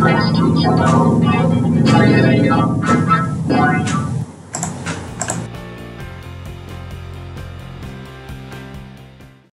place to each other.